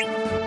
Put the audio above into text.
you